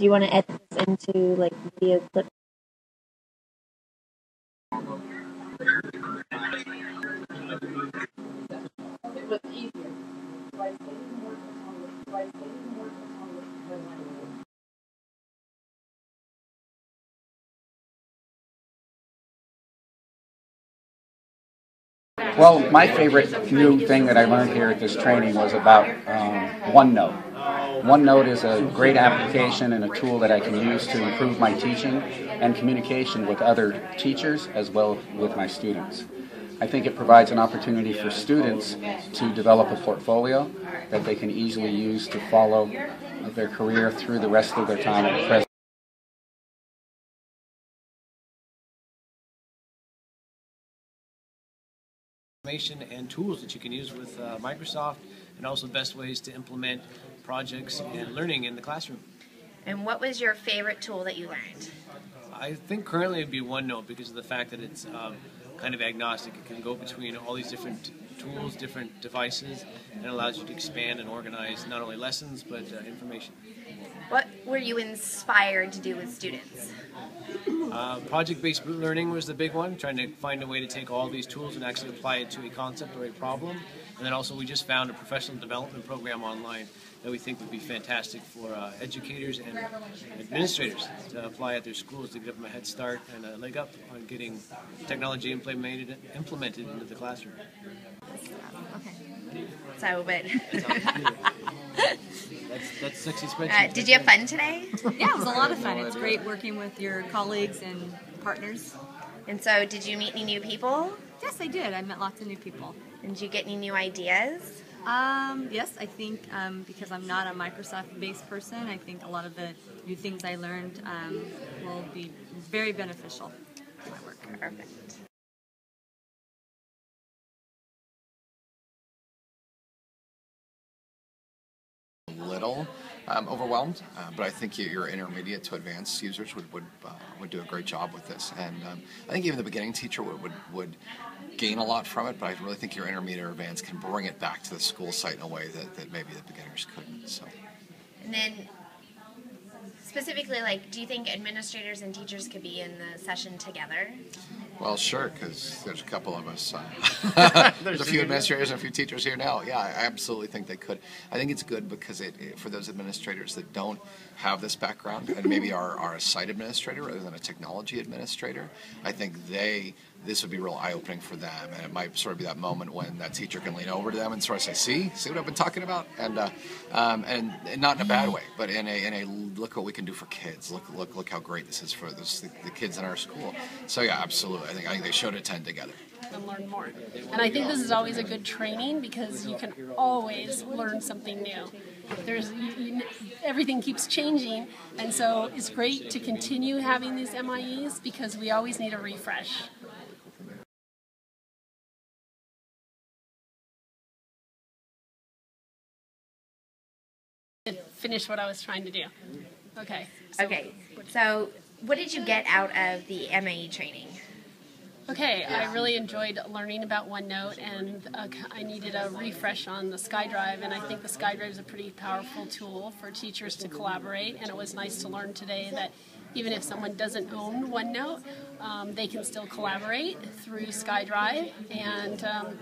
Do you want to edit this into like video clip? Well, my favorite new thing that I learned here at this training was about um, OneNote. OneNote is a great application and a tool that I can use to improve my teaching and communication with other teachers as well with my students. I think it provides an opportunity for students to develop a portfolio that they can easily use to follow their career through the rest of their time at present. information and tools that you can use with uh, Microsoft and also best ways to implement projects and learning in the classroom. And what was your favorite tool that you learned? I think currently it'd be OneNote because of the fact that it's um, kind of agnostic. It can go between all these different tools, different devices, and allows you to expand and organize not only lessons but uh, information. What were you inspired to do with students? Uh, project-based learning was the big one, trying to find a way to take all these tools and actually apply it to a concept or a problem. And then also we just found a professional development program online that we think would be fantastic for uh, educators and administrators to apply at their schools to give them a head start and a leg up on getting technology implemented, implemented into the classroom. Okay. So, but That's, that's sexy spreadsheet. uh, did you have fun today? Yeah, it was a lot of fun. It's great working with your colleagues and partners. And so, did you meet any new people? Yes, I did. I met lots of new people. And did you get any new ideas? Um, yes, I think um, because I'm not a Microsoft-based person, I think a lot of the new things I learned um, will be very beneficial to my work. Perfect. little um, overwhelmed, uh, but I think your- intermediate to advanced users would would, uh, would do a great job with this. And um, I think even the beginning teacher would, would would gain a lot from it, but I really think your intermediate or advanced can bring it back to the school site in a way that, that maybe the beginners couldn't. So. And then, specifically, like, do you think administrators and teachers could be in the session together? Well, sure, because there's a couple of us. Uh, there's a few administrators and a few teachers here now. Yeah, I absolutely think they could. I think it's good because it, it for those administrators that don't have this background and maybe are, are a site administrator rather than a technology administrator, I think they this would be real eye opening for them, and it might sort of be that moment when that teacher can lean over to them and sort of say, "See, see what I've been talking about," and uh, um, and, and not in a bad way, but in a in a look what we can do for kids. Look look look how great this is for this, the, the kids in our school. So yeah, absolutely. I think I think they should attend together. and learn more. And I think this is always a good training because you can always learn something new. There's you, you, everything keeps changing, and so it's great to continue having these MIEs because we always need a refresh. To finish what I was trying to do. Okay. so- Okay. So, what did you get out of the MIE training? Okay, I really enjoyed learning about OneNote, and uh, I needed a refresh on the SkyDrive, and I think the SkyDrive is a pretty powerful tool for teachers to collaborate. And it was nice to learn today that even if someone doesn't own OneNote, um, they can still collaborate through SkyDrive, and um,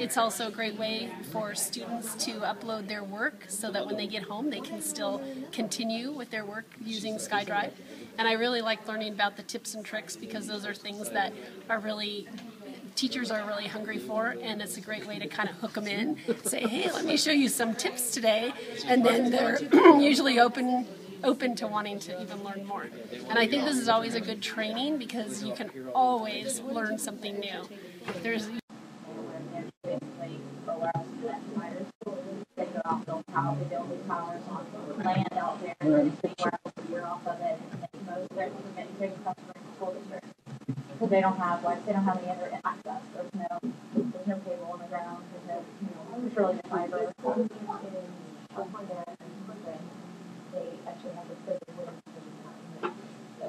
it's also a great way for students to upload their work so that when they get home, they can still continue with their work using SkyDrive. And I really like learning about the tips and tricks because those are things that are really teachers are really hungry for, and it's a great way to kind of hook them in. Say, hey, let me show you some tips today, and then they're usually open open to wanting to even learn more. And I think this is always a good training because you can always learn something new. There's land out there and figure out the year off of it and make most of it and make great customers in school district. Because they don't have like they don't have any other access. There's no there's no cable on the ground, there's no you know no fiber. Up um, there and they actually have this big wooden thing. So,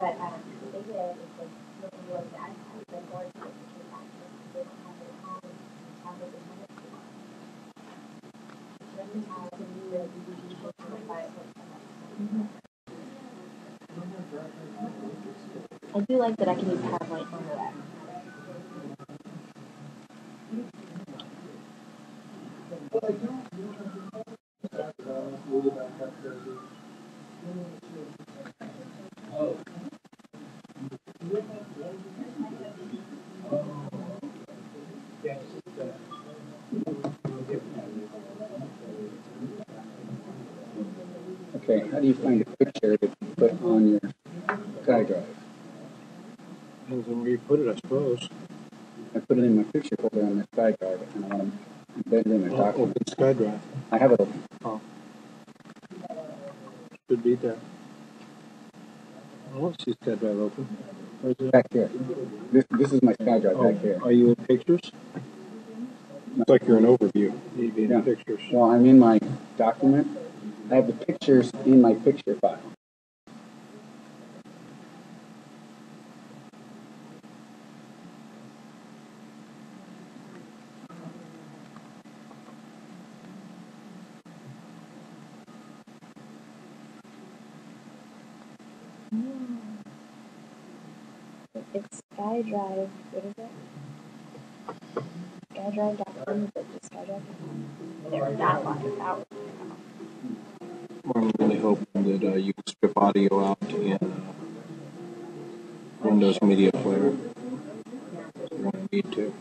but um what they did is they looked at the iPad, they board it, which was access, they don't have it at home, tablet and have it. Every time you do it, you do it by it. I do like that I can use PowerPoint on the web. Okay, how do you find a picture to put on your SkyDrive? Depends where you put it, I suppose. I put it in my picture folder on my SkyDrive and I want to embed it in my Oh, document. Open SkyDrive. I have it open. Oh. Should be there. I don't see SkyDrive open. Where's it? back here. This, this is my SkyDrive back oh, here. Oh, are you in pictures? It's like you're in overview. You Yeah. pictures. Well, I'm in my document. I have the pictures in my picture file. It's SkyDrive. What is it? SkyDrive.com. Is it just SkyDrive.com? There, that one. That one. I'm really hoping that uh, you can strip audio out in uh, Windows Media Player. You're going need to.